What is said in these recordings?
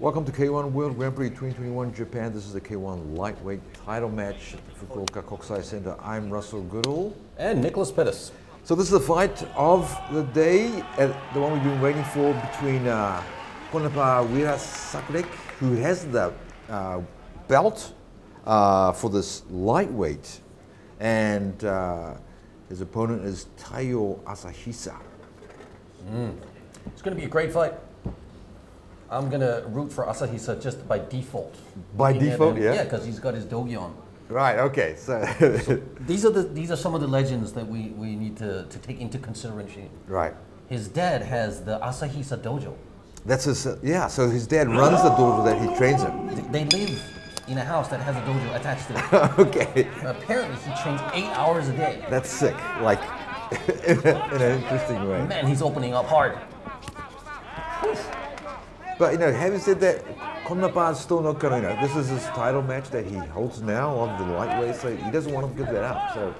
Welcome to K1 World Grand Prix 2021 Japan. This is the K1 lightweight title match at the Fukuoka Kokusai Center. I'm Russell Goodall. And Nicholas Pettas. So this is the fight of the day, uh, the one we've been waiting for between uh, Konnapar Weerasakreck, who has the uh, belt uh, for this lightweight, and uh, his opponent is Taiyo Asahisa. It's going to be a great fight. I'm going to root for Asahisa just by default. By Looking default, him- yeah? Yeah, because he's got his dogi on. Right. Okay. So. These are the these are some of the legends that we, we need to, to take into consideration. right. His dad has the Asahisa dojo. That's his. uh, yeah. So his dad runs the dojo that he trains him. They live in a house that has a dojo attached to it. okay. Apparently, he trains eight hours a day. That's sick. Like in, a, in an interesting way. Man, he's opening up hard. But you know, having said that, Konnapar is still not going to. You know, this is his title match that he holds now of the lightweight, so he doesn't want to give that up. So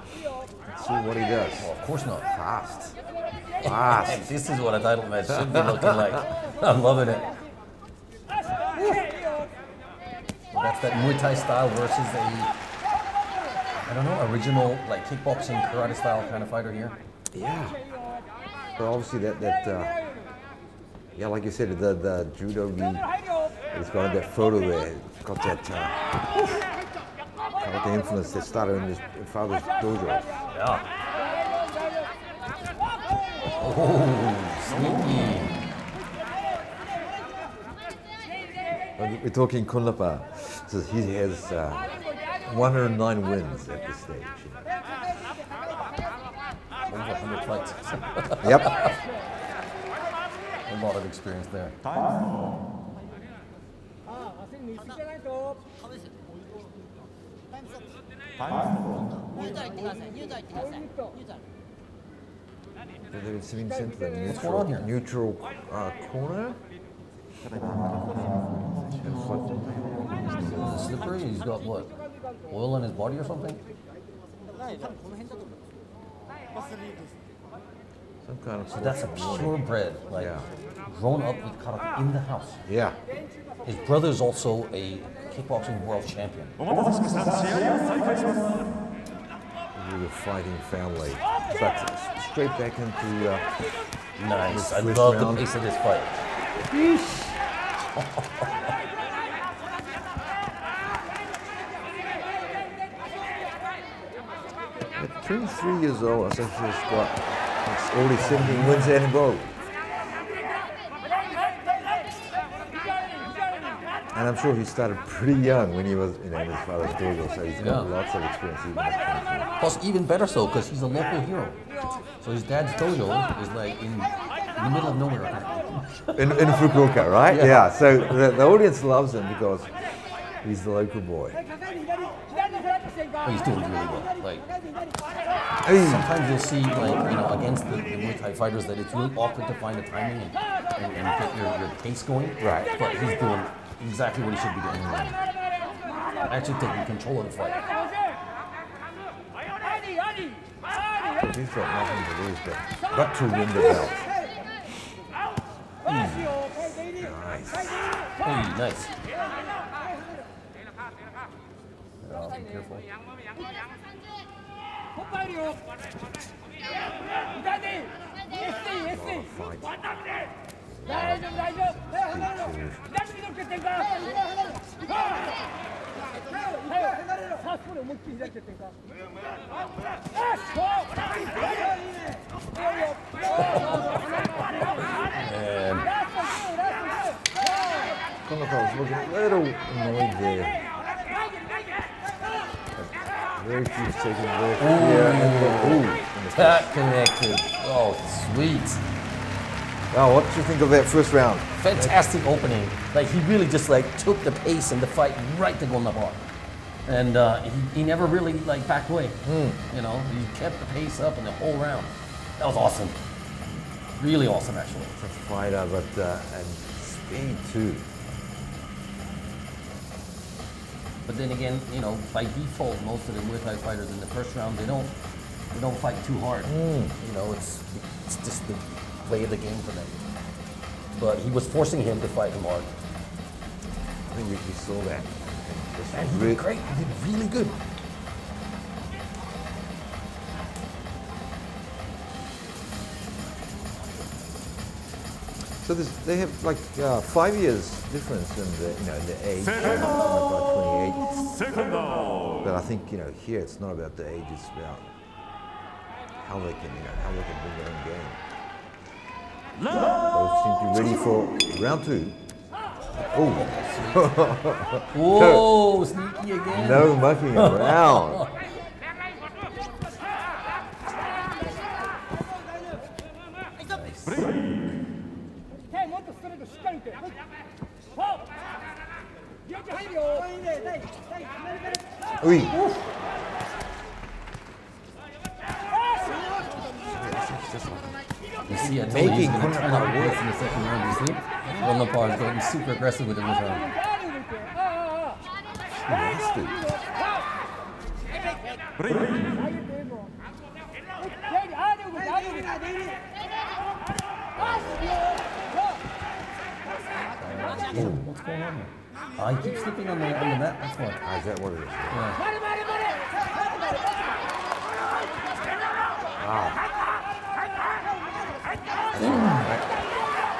let's see what he does. Well, of course not. Fast, fast. This is what a title match should be looking like. I'm loving it. That's that Muay Thai style versus a, I don't know, original like kickboxing karate style kind of fighter here. Yeah. But obviously that that. Uh, yeah, like you said, the the judo gi. It's got that photo there. It's got that. Uh, got the influence that started in his father's dojo. Yeah. Oh, sneaky. We're talking Konnapar. So he has uh, 109 wins at this stage. Over 100 fights. Yep a lot of experience there. Time. They're sitting into the neutral, neutral uh, corner. Uh, slippery, he's got what? Oil on his body or something? So that's a purebred, like yeah. grown up with karate in the house. Yeah. His brother is also a kickboxing world champion. We're a fighting family. But straight back into uh, nice. I love round. the pace of this fight. At 23 years old, I think she's squat only 17 wins and row. And I'm sure he started pretty young when he was you know, in his father's dojo, so he's got Yeah. lots of experience even Plus, even better so, because he's a local hero. So his dad's dojo is like in, in the middle of nowhere. In, in Fukuoka, right? Yeah. Yeah. so the, the audience loves him because he's the local boy. But he's doing really well. Like Hey. sometimes you'll see, like you know, against the, the Muay Thai fighters, that it's really awkward to find the timing and, and, and get your, your pace going. Right. But he's doing exactly what he should be doing. Actually taking control of the fight. He's got nothing to lose but, but to win the belt. Nice. Hey, nice. Yeah, be careful. And was looking a little annoyed there. Very few taking breath here. And the, ooh, and the- that connected. Oh, sweet. Wow, what did you think of that first round? Fantastic opening. Like he really just like took the pace and the fight right to Golnabar. And uh, he, he never really like backed away. You know, he kept the pace up in the whole round. That was awesome. Really awesome, actually. It's a fighter, but uh, and speed too. But then again, you know, by default, most of the Muay Thai fighters in the first round they don't they don't fight too hard. Mm. You know, it's it's just the play of the game for them. but he was forcing him to fight him hard. I think we, we saw that. It's And he did great. He did really good. So this, they have like uh, five years difference in the you know in the age. Seven. About 28. Second. But I think you know here it's not about the age; it's about how they can you know how they can bring their own game. Both seem to be ready for round two. Oh, Whoa, sneaky again. no mucking around. aggressive with it with her. She what's going on here? Oh, he keeps slipping on the, on the mat, that's why. Oh, is that what it is? Yeah. Wow.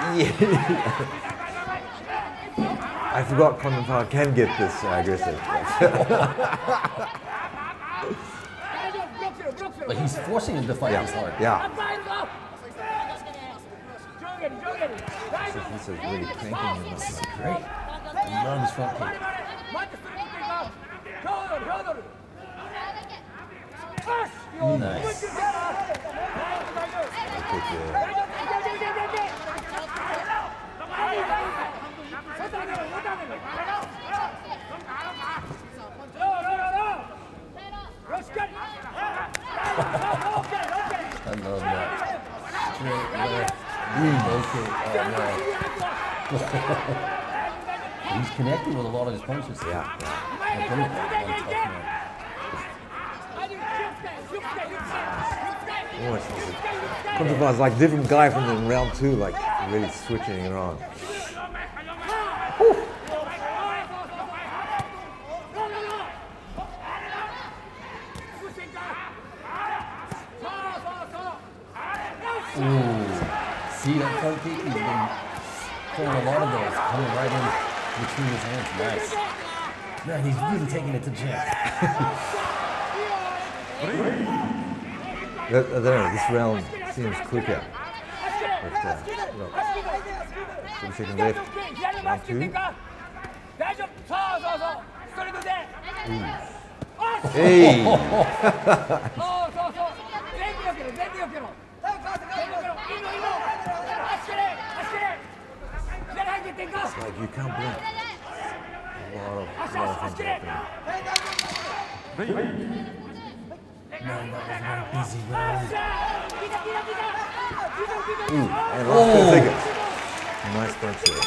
Ah. yeah. I forgot Konnapar can get this aggressive. but he's forcing him to fight yeah. this. Yeah. So he's really cranking him. This is great. I love front kick. Nice. I I love that. Straight left. Low kick. Oh, no. He's connecting with a lot of his punches. Yeah, yeah. And Konnapar, one tough man. Oh, it's, it's, Conor is like different guy from the round two, like really switching it on. Ooh. See that front kick? He's been pulling a lot of those coming right in between his hands. Nice. Man, he's really taking it to Jack. I don't this round seems quicker. But, uh, well, for left, round two. Ooh. Hey! It's like you can't blink. A lot of, lot of things that was busy. Ooh, and last oh. Nice punch there.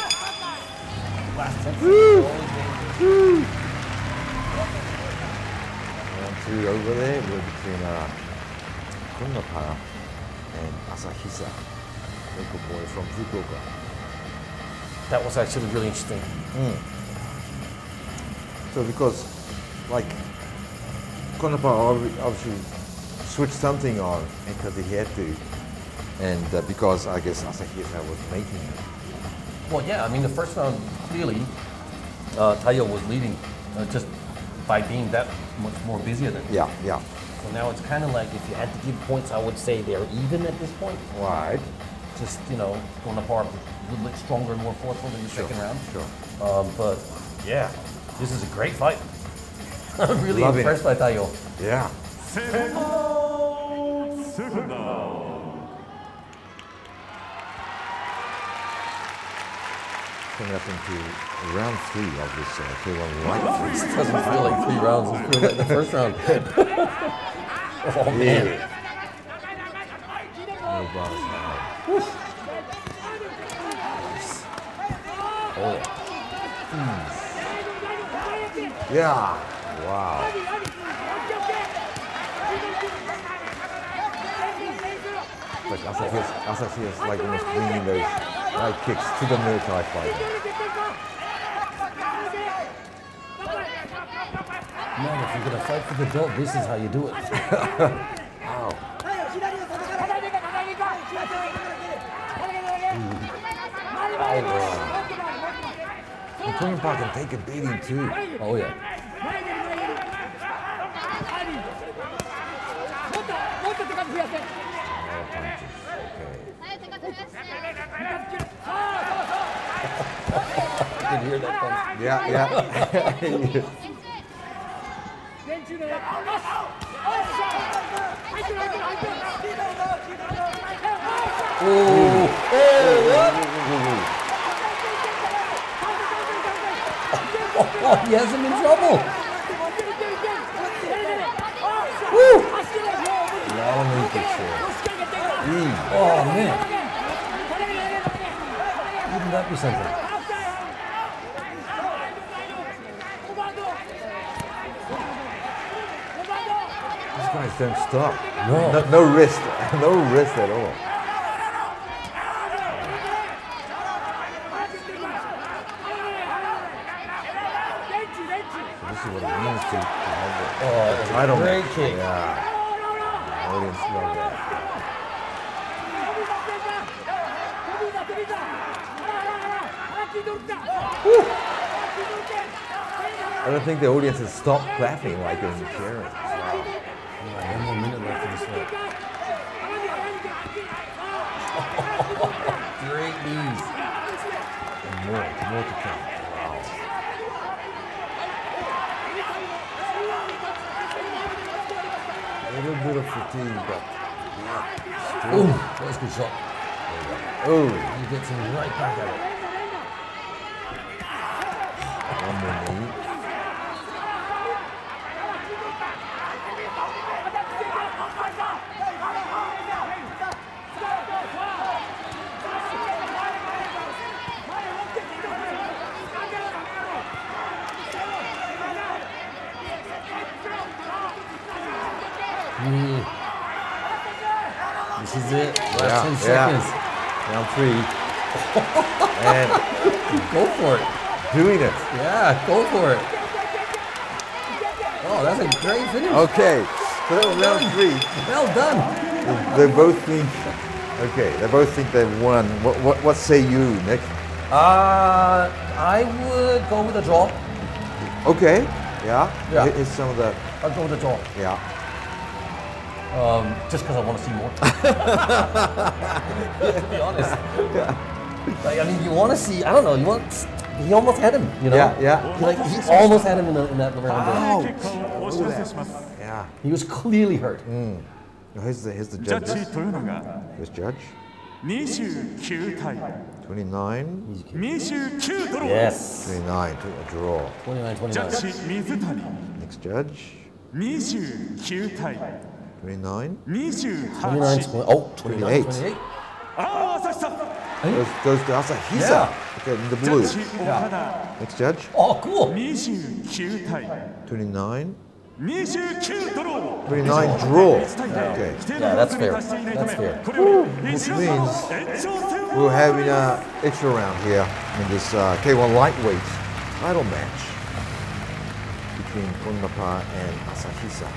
Round two over there between uh, Kunapara and Asahisa, local boy from Fukuoka. That was actually really interesting. So because, like, Konopara obviously switched something on because he had to, and uh, because I guess Asahisa was making it. Well, yeah, I mean, the first round, clearly, uh, Taiyo was leading uh, just by being that much more busier than him. Yeah, yeah. So now it's kind of like if you had to give points, I would say they're even at this point. Right. Just, you know, going apart a little bit stronger and more forceful in the sure. second round. Sure. Um, but yeah, this is a great fight. I'm really Love impressed it. by Tayo. Yeah. Coming up into round three of this uh, K1 Light. This doesn't feel like three rounds. It feels like the first round. oh man. Yeah. No bars now. Oh, Yeah. Wow. Like Asahi is, Asahi is like almost bringing those High kicks to the Muay Thai fighter. Man, if you're gonna fight for the belt, this is how you do it. Kunapa can take a beating too. Oh yeah. もっともっと高く増やせ More punches. Okay. そうそうそう You can hear that punch. Yeah, yeah. 電柱のよしよっしゃ入ってる入ってる入ってる Oh, oh, what? Oh, he has him in trouble. Knee kicks Oh man, wouldn't that be something? These guys don't stop. No. No, no wrist. No wrist at all. This is what it means to, to have the Oh, it's a title great match. Kick. Yeah. Audience love that. I don't think the audience has stopped clapping like in cheering. Wow. One more minute left in this fight. Great knees. And more, more to come. Wow. A little bit of fatigue, but yeah. Ooh, that was a good shot. Oh, He gets him right back at it. one more knee. Mm. This is it. Last Yeah, 10 yeah. seconds. Round three. and Go for it. doing it. Yeah, go for it. Oh, that's a great finish. Okay, so was round three. Well done. They both think, okay, they both think they've won. What, what, what say you, Nick? Uh, I would go with a draw. Okay, yeah. Yeah. Here's some of the, I'll go with a draw. yeah. Um, just because I want to see more. to be honest. Like, I mean, you want to see, I don't know, you want, he almost had him, you know? Yeah, yeah. He, like, he almost had him in, the, in that round. there. 結果をお知らせします Yeah. He was clearly hurt. Here's the, here's the ジャッ judges. ジ豊永 Here's judge. 29対29, 29ドロー Yes. 29 to a draw. 29 ジャッ 29. ジ水谷 Next judge, 29対 29. 29, oh, 28. Ah, goes, to Asahisa. Yeah. Okay, in the blue. Yeah. Next judge. Oh, cool. 29. 29 draw. Okay. Yeah, that's fair. That's fair. Which means we're having an extra round here in this uh, K1 lightweight title match between Konnapar and Asahisa.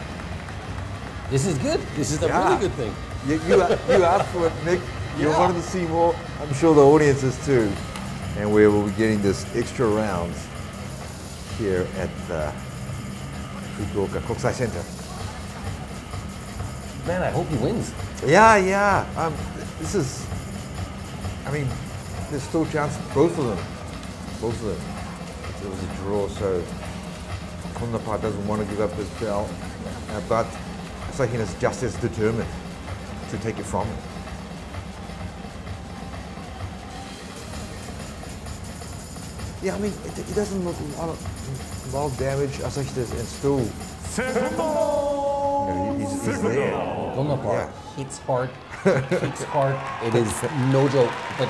This is good. This is a Yeah. really good thing. You, you, you asked for it, Nick. You Yeah. wanted to see more. I'm sure the audience is too. And we will be getting this extra round here at the Fukuoka Kokusai Center. Man, I hope he wins. Yeah, yeah. Um, this is. I mean, there's still a chance. Both of them. Both of them. It was a draw, so Konnapar doesn't want to give up his belt, uh, but looks like he's just as determined to take it from him. Yeah, I mean, it, it doesn't look a lot of, a lot of damage as such this, and still. No, he's, he's there. Gunnar yeah. hits hard, hits hard. It is no joke, but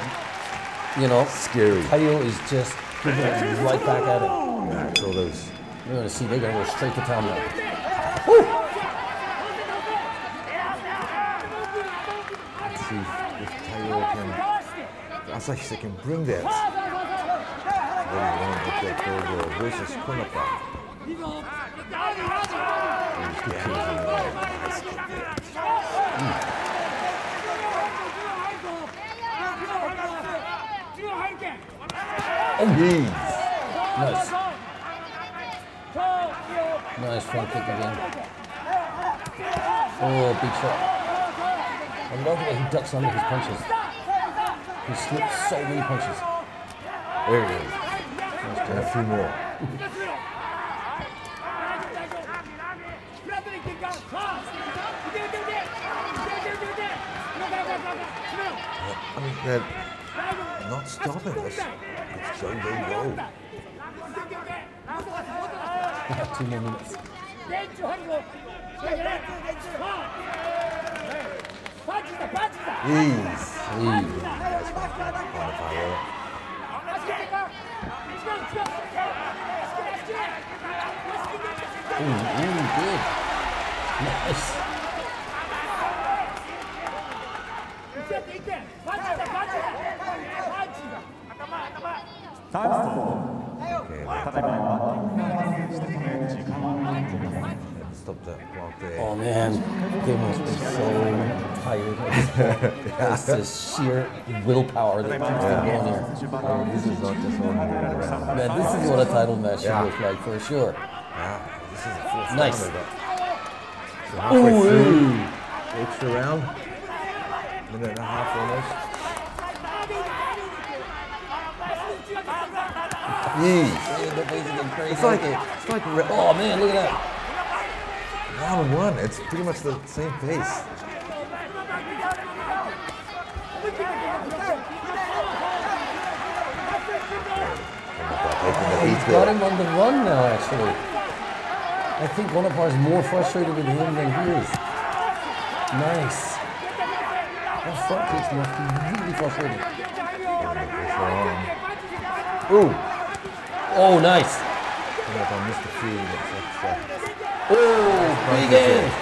you know, scary. Tayo is just giving it right back at it. Yeah, those. You're gonna see they're gonna go straight to town now. Woo! see if, if can. I like, they can bring that. They want to get that third goal. Oh, jeez. Nice. Nice front kick again. Oh, big shot. I love the way he ducks under his punches. He slips so many punches. There he is. And a few more. I mean, they're not stopping us. It's so they. Two more minutes. Isso, isso. Um, um, dois. Nice. Time stop. Okay. 戦いは時間はないと思います。Stop that there. Oh man, they must be so tired. it's just sheer willpower that keeps them going here. Oh, this is not just round. Man, this is what a title match should Yeah. look like for sure. Yeah, this is a fourth Nice. So halfway Ooh, through, extra round, minute and a half almost. Jeez. Hey, the face is getting crazy. It's like, it's like Oh man, look at that. Round one. It's pretty much the same pace. The heat got him on the run now, actually. I think Bonaparte is more frustrated with him than he is. Nice. That front kicks must be really frustrating. Ooh, Oh, nice. up on Mr. Few. That's, that's, Oh, big end.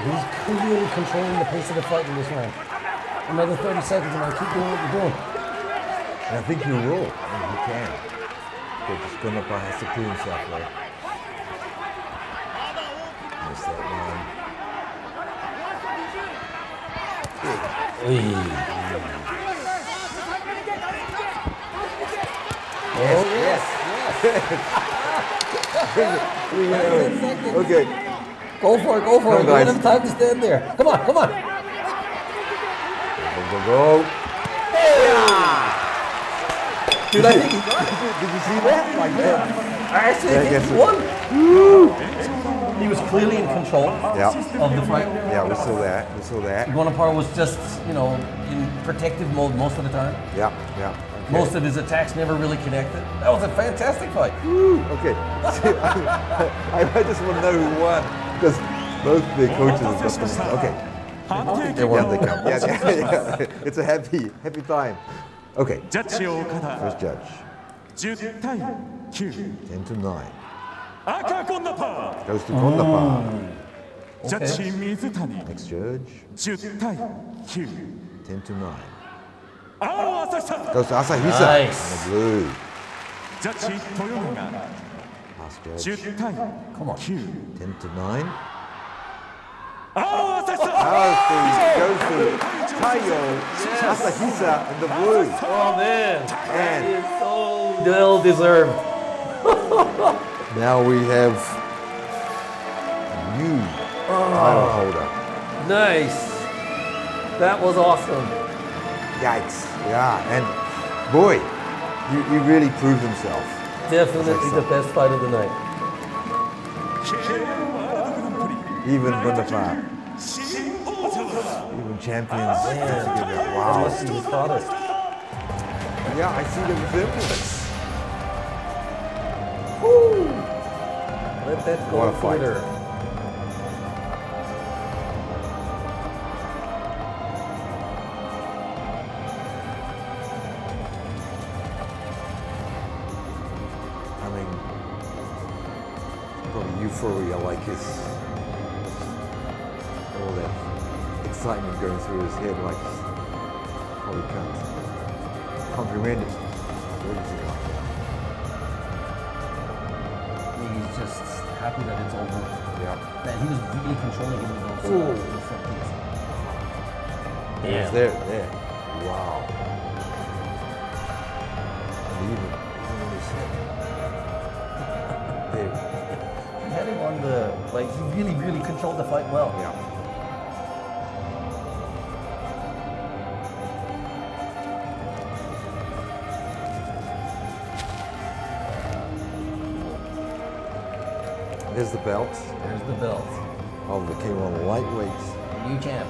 He's clearly controlling the pace of the fight in this round. Another 30 seconds and I keep doing what you're doing. and I think he will. I mean, he can. But just Gunapa has to prove himself though. Missed that one. Oy. Oh, yes, yes. Okay. Go for it, go for it. You don't have time to stand there. Come on, come on. Go, go, go. Dude, I think he Did you see that? Like that? I actually Yeah, think he won. He was clearly in control Yeah. of the fight. Yeah, we saw that. We saw that. Bonaparte was just, you know, in protective mode most of the time. Yeah, yeah. Okay. Most of his attacks never really connected. That was a fantastic fight. Okay. See, I, I just want to know who won because both the coaches have got them. Okay. 判定 They 結 were. Yeah, they come. Yeah, yeah, yeah. It's a happy, happy time. Okay. ジャッジ岡 First 田 judge. 10対9 10 to 9. 赤コンダパ Goes to Kondapa. ージャッジ水谷 Next judge. 10対9 10 to 9. Oh, Asahisa. Goes to Asahisa. Nice. The blue. Jachi Toyomiga. Last judge. 10 to 9. Oh, Asahisa. Asahisa goes to Taiyo. Yes. Asahisa and the blue. Oh, man. And so well deserved. now we have a new oh. title holder. Nice. That was awesome. Yikes. Yeah, and boy, you, you really proved himself. Definitely the best fight of the night. Even Bundafar. Even champions. Yeah. Wow. That his father. Yeah, I see the resemblance. Let that go what a fighter. Probably euphoria like his excitement going through his head, like probably can't comprehend it. Everything like. He's just happy that it's over. Yeah. That he was really controlling even those uh, Ooh. those front kicks. It's there, there. Wow. And even, even had him on the like he really really controlled the fight well. Yeah. There's the belt There's the belt. of the K1 lightweight. New champ.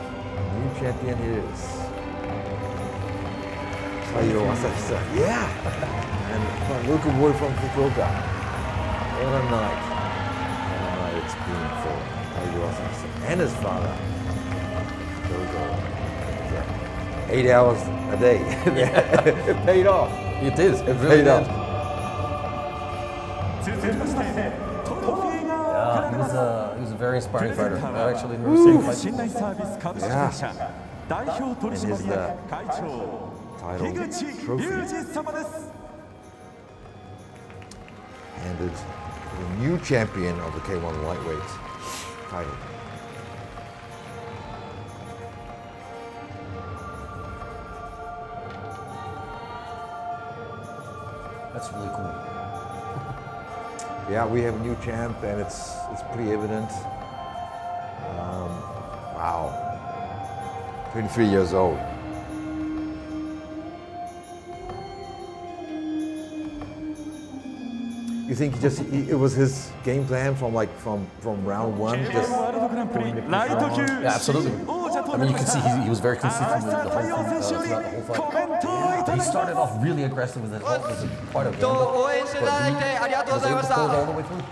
New champion is Taiyo Asahisa. Yeah! and local boy from Fukuoka. What a night. Oh, also and his father. There we Eight hours a day. it paid off. It is. It, it really paid did. Yeah, he was, a, he was a very inspiring fighter. I actually remember seeing him. Yeah. And his uh, title trophy handed the new champion of the K1 lightweights title. That's really cool. Yeah, we have a new champ, and it's it's pretty evident. Um, wow, 23 years old. You think he just he, it was his game plan from like from from round one? Just ワールドグランプリライト級 Yeah, absolutely. 王者と I な mean, り you ま can し see た he, he was very ア consistent ー with サ the ー whole 太陽 thing, 選手 uh, よ throughout the whole り fight. コメントをいた He だきま started す off really aggressive with his ult. Was quite a と gamble. 応援していただいてありがとうございまし But he た was able to hold all the way through.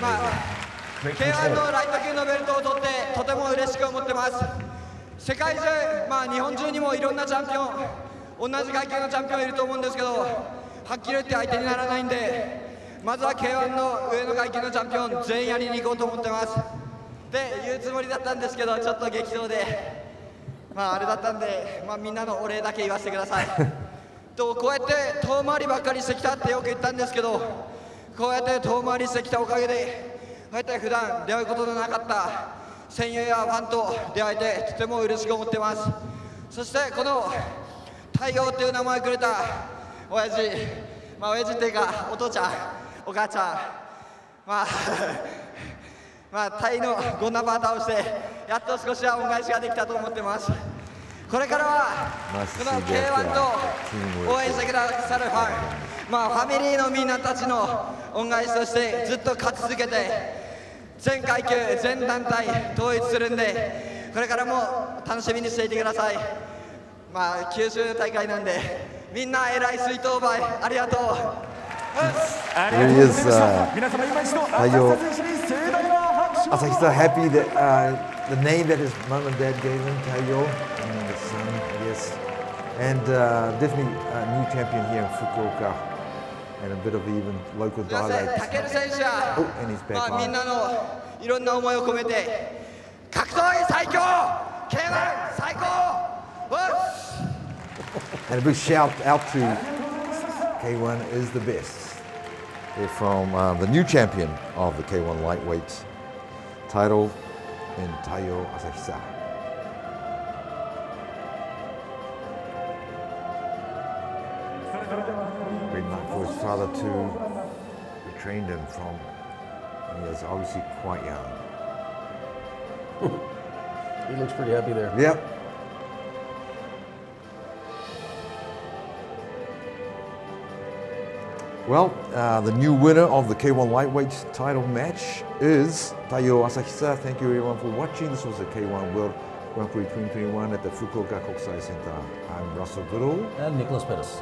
まあ Great K1 の control. ライト級のベルトを取ってとても嬉しく思ってます世界中、まあ、日本中にもいろんなチャンピオン同じ階級のチャンピオンいると思うんですけどはっきり言って相手にならないんで まずは K1 の上の階級のチャンピオン全員やりに行こうと思ってます。で言うつもりだったんですけどちょっと激闘で。まああれだったんで、まあ、みんなのお礼だけ言わせてください。とこうやって遠回りばっかりしてきたってよく言ったんですけどこうやって遠回りしてきたおかげでこうやって普段出会うことのなかった戦友やファンと出会えてとても嬉しく思ってます。そしてこの太陽っていう名前をくれた親父まあ親父っていうかお父ちゃんお母ちゃん。まあ まあタイのゴンナバー倒してやっと少しは恩返しができたと思ってます。これからはこの see K1 that, と uh. 応援してくださるファンまあファミリーのみんなたちの恩返しとしてずっと勝ち続けて全階級全団体統一するんでこれからも楽しみにしていてください。まあ九州大会なんでみんな偉い水筒梅ありがとう he is, た uh, 皆様今一度太陽浅草選手に盛大な拍手を Asahisa happy that uh, the name that his mom and dad gave him, Taiyo, and the son, I guess, and uh, definitely a new champion here in Fukuoka, and a bit of even local すいません、 dialect. タケル選手は Oh, and he's back まあ、みん on. なのいろんな思いを込めて格闘技最強 K1 最高おっ And a big shout out to K1 is the best. They're from uh, the new champion of the K1 lightweight title in Taiyo Asahisa. Great night for his father too, who trained him from he was obviously quite young. He looks pretty happy there. Yep. Well, uh, the new winner of the K1 lightweight title match is Taiyo Asahisa. Thank you everyone for watching. This was the K1 World Grand Prix 2021 at the Fukuoka Kokusai Center. I'm Russell Goodall. And Nicholas Pettas.